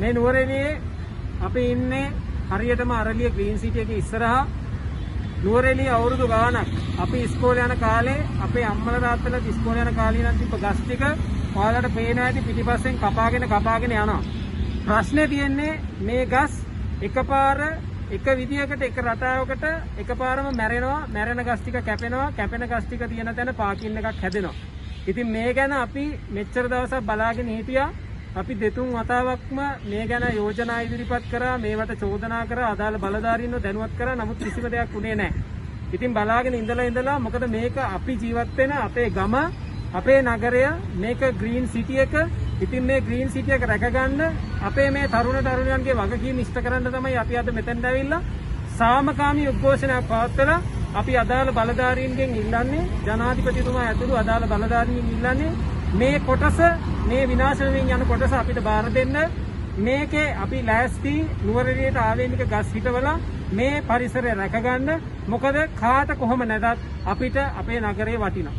මේ නුවරඑළියේ අපි ඉන්නේ හරියටම අරලිය ග්‍රීන් සිටි එකේ ඉස්සරහා නුවරඑළිය අවුරුදු ගාණක් අපි ඉස්කෝලේ යන කාලේ අපේ අම්මලා තාත්තලා ඉස්කෝලේ යන කාලේ නම් තිබ්බ ගස් ටික ඔයාලට පේන ඇති පිටිපස්සෙන් කපාගෙන කපාගෙන යනවා. ප්‍රශ්නේ තියෙන්නේ මේ ගස් එකපාර එක විදියකට එක රටාවකට එකපාරම මැරෙනවා මැරෙන ගස් ටික කැපෙනවා කැපෙන ගස් ටික තියෙන තැන පාකින් එකක් හැදෙනවා. ඉතින් මේ ගැන අපි මෙච්චර දවසක් බලාගෙන හිටියා අපි දෙතුන් වතාවක්ම මේ ගැන යෝජනා ඉදිරිපත් කරා මේවට චෝදනා කරා අදාළ බලධාරීන්ව දැනුවත් කරා නමුත් කිසිම දෙයක් වුණේ නැහැ. ඉතින් බලාගෙන ඉඳලා ඉඳලා මොකද මේක අපි ජීවත් වෙන අපේ ගම අපේ නගරය මේක ග්‍රීන් සිටි එක ඉතින් මේ ග්‍රීන් සිටි එක රැකගන්න අපේ මේ තරුණ තරුණියන්ගේ වගකීම ඉෂ්ට කරන්න තමයි අපි අද මෙතෙන්ට ඇවිල්ලා සාමකාමී උද්ඝෝෂණයක් පවත්වලා අපි අදාළ බලධාරීන්ගෙන් ඉල්ලන්නේ ජනාධිපතිතුමා ඇතුළු අදාළ බලධාරීන් ඉල්ලන්නේ මේ කොටස මේ විනාශ වෙමින් යන කොටස අපිට බාර දෙන්න. මේකේ අපි ලෑස්ති නුවරඑළියට ආවේනික ගස් හිටවලා මේ පරිසරය රැකගන්න. මොකද කාට කොහොම නැතත් අපිට අපේ නගරේ වටිනවා.